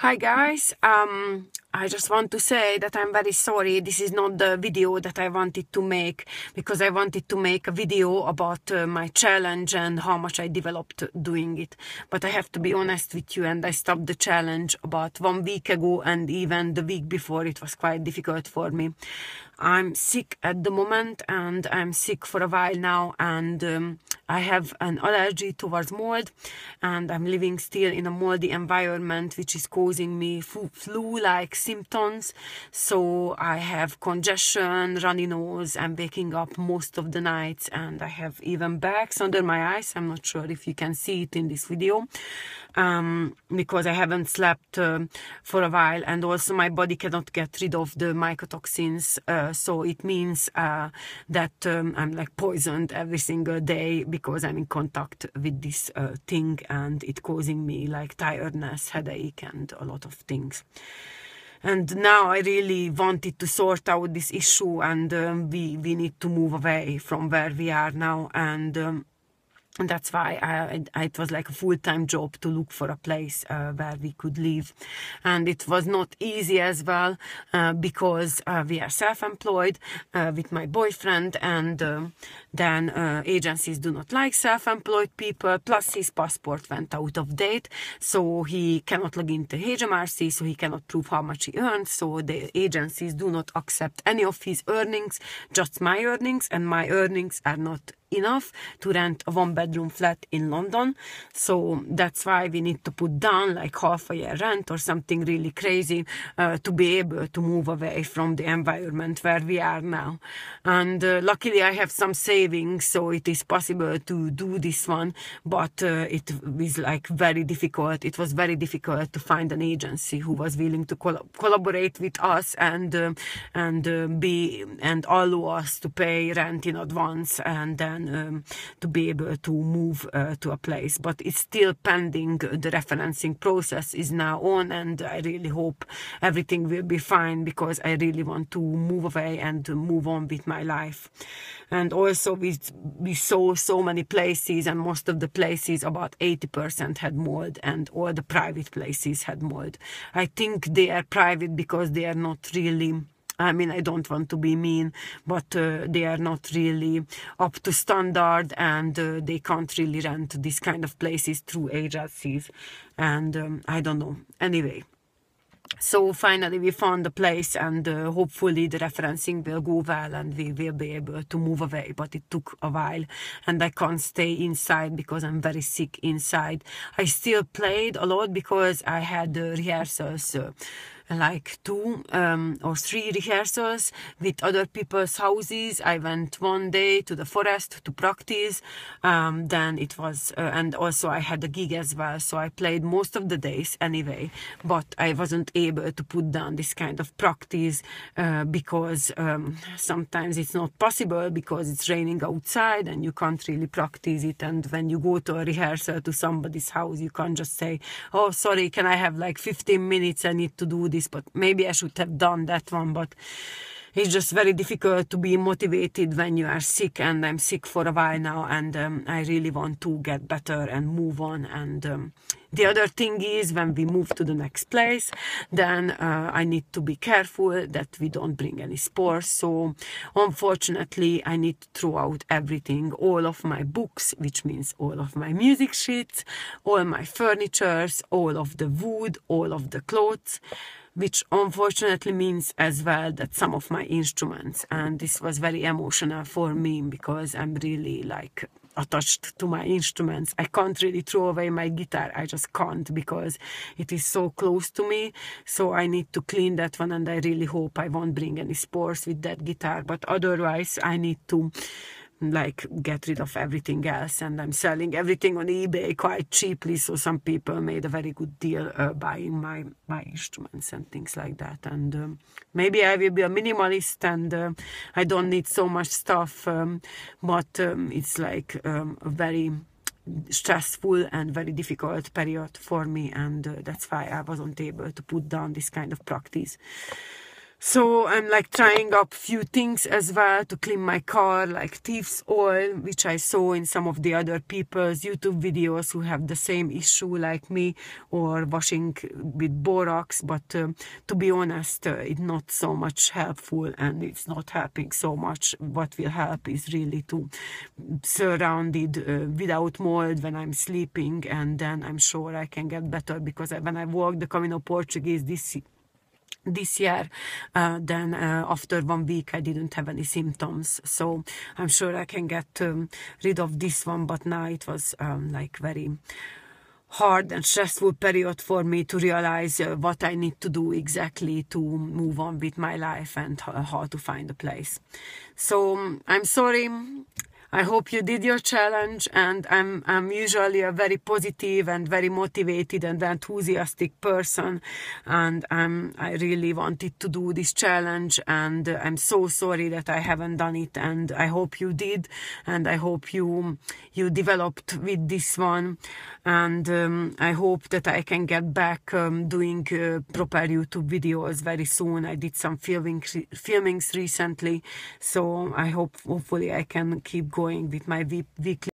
Hi guys, um, I just want to say that I'm very sorry. This is not the video that I wanted to make because I wanted to make a video about uh, my challenge and how much I developed doing it. But I have to be honest with you and I stopped the challenge about one week ago and even the week before it was quite difficult for me. I'm sick at the moment and I'm sick for a while now and um, I have an allergy towards mold and I'm living still in a moldy environment which is causing me flu-like symptoms. So I have congestion, runny nose, I'm waking up most of the nights and I have even bags under my eyes. I'm not sure if you can see it in this video um, because I haven't slept uh, for a while and also my body cannot get rid of the mycotoxins uh, so it means uh, that um, I'm like poisoned every single day because I'm in contact with this uh, thing and it causing me like tiredness headache and a lot of things. And now I really wanted to sort out this issue and um, we, we need to move away from where we are now and um, and that's why I, I, it was like a full-time job to look for a place uh, where we could live. And it was not easy as well uh, because uh, we are self-employed uh, with my boyfriend and um, then uh, agencies do not like self-employed people. Plus his passport went out of date so he cannot log into HMRC so he cannot prove how much he earned. So the agencies do not accept any of his earnings just my earnings and my earnings are not enough to rent a one bedroom flat in London. So that's why we need to put down like half a year rent or something really crazy uh, to be able to move away from the environment where we are now. And uh, luckily I have some savings, so it is possible to do this one, but uh, it was like very difficult. It was very difficult to find an agency who was willing to col collaborate with us and uh, and uh, be and allow us to pay rent in advance and then um, to be able to move uh, to a place. But it's still pending. The referencing process is now on, and I really hope everything will be fine because I really want to move away and move on with my life. And also, we we saw so many places, and most of the places, about 80% had mold, and all the private places had mold. I think they are private because they are not really I mean, I don't want to be mean, but uh, they are not really up to standard and uh, they can't really rent these kind of places through agencies. And um, I don't know. Anyway, so finally we found a place and uh, hopefully the referencing will go well and we will be able to move away but it took a while and i can't stay inside because i'm very sick inside i still played a lot because i had uh, rehearsals uh, like two um, or three rehearsals with other people's houses. I went one day to the forest to practice. Um, then it was, uh, and also I had a gig as well. So I played most of the days anyway, but I wasn't able to put down this kind of practice uh, because um, sometimes it's not possible because it's raining outside and you can't really practice it. And when you go to a rehearsal to somebody's house, you can't just say, oh, sorry, can I have like 15 minutes? I need to do this this, but maybe I should have done that one. But it's just very difficult to be motivated when you are sick, and I'm sick for a while now, and um, I really want to get better and move on. And um, the other thing is when we move to the next place, then uh, I need to be careful that we don't bring any spores. So unfortunately, I need to throw out everything, all of my books, which means all of my music sheets, all my furnitures, all of the wood, all of the clothes which unfortunately means as well that some of my instruments and this was very emotional for me because I'm really like attached to my instruments. I can't really throw away my guitar. I just can't because it is so close to me. So I need to clean that one and I really hope I won't bring any spores with that guitar. But otherwise I need to like get rid of everything else and i'm selling everything on ebay quite cheaply. So some people made a very good deal uh, buying my my instruments and things like that. And um, maybe i will be a minimalist and uh, i don't need so much stuff um, but um, it's like um, a very stressful and very difficult period for me. And uh, that's why i wasn't able to put down this kind of practice so I'm like trying up few things as well to clean my car, like thieves oil, which I saw in some of the other people's YouTube videos who have the same issue like me, or washing with borax. But uh, to be honest, uh, it's not so much helpful, and it's not helping so much. What will help is really to surround it uh, without mold when I'm sleeping, and then I'm sure I can get better because when I walk the Camino Portuguese this this year uh, then uh, after one week I didn't have any symptoms. So I'm sure I can get um, rid of this one but now it was um, like very hard and stressful period for me to realize uh, what I need to do exactly to move on with my life and how to find a place. So um, I'm sorry I hope you did your challenge and I'm, I'm usually a very positive and very motivated and enthusiastic person and I'm, I really wanted to do this challenge and I'm so sorry that I haven't done it and I hope you did and I hope you you developed with this one and um, I hope that I can get back um, doing uh, proper YouTube videos very soon. I did some filming filmings recently so I hope hopefully I can keep going with my weekly